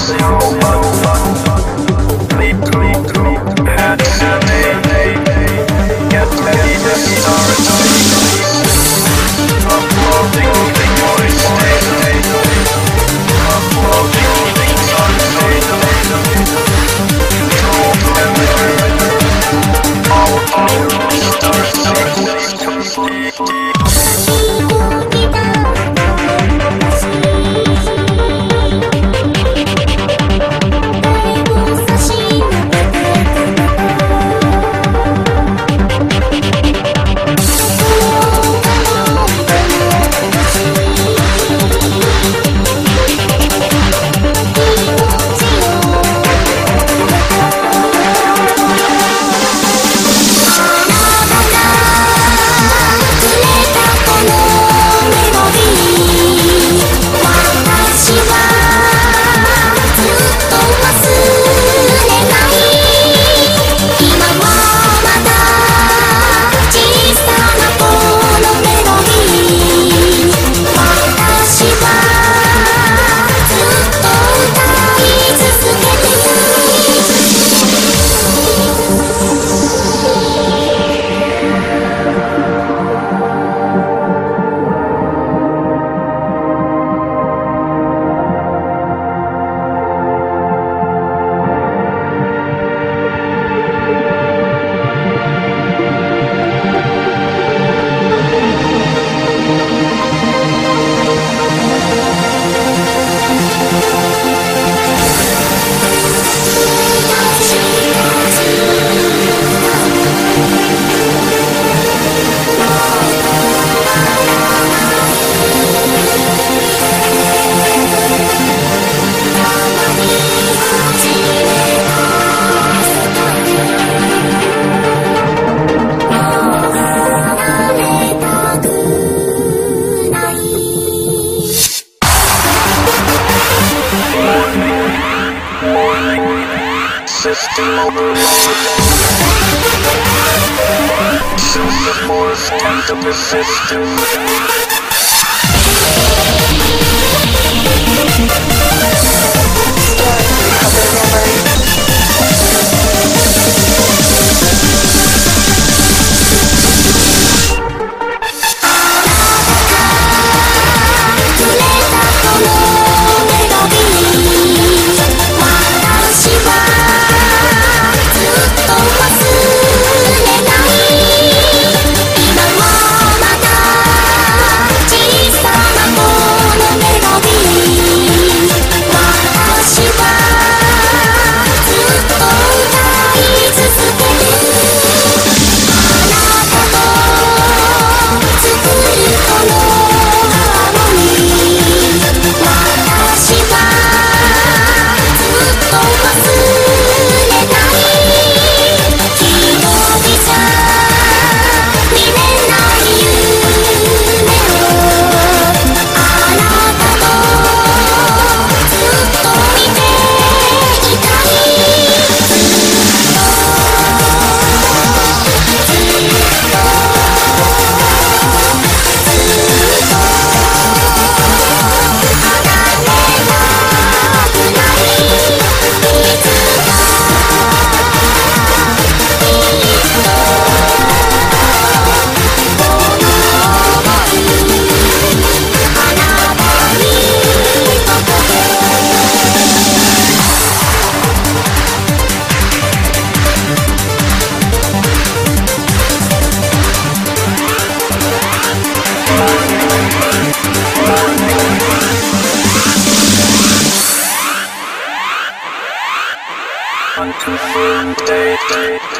System force enter the system. Recover memory. day, day, day.